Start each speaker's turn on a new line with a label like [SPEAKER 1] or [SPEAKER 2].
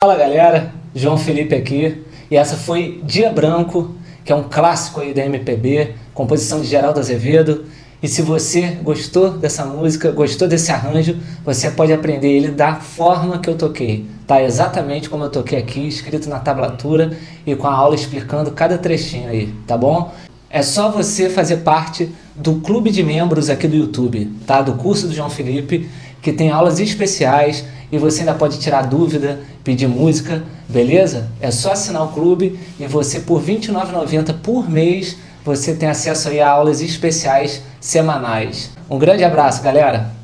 [SPEAKER 1] Fala galera, João Felipe aqui e essa foi Dia Branco, que é um clássico aí da MPB, composição de Geraldo Azevedo. E se você gostou dessa música, gostou desse arranjo, você pode aprender ele da forma que eu toquei, tá? Exatamente como eu toquei aqui, escrito na tablatura e com a aula explicando cada trechinho aí, tá bom? É só você fazer parte do clube de membros aqui do YouTube, tá? Do curso do João Felipe, que tem aulas especiais e você ainda pode tirar dúvida, pedir música, beleza? É só assinar o clube e você por R$ 29,90 por mês você tem acesso aí a aulas especiais semanais. Um grande abraço, galera!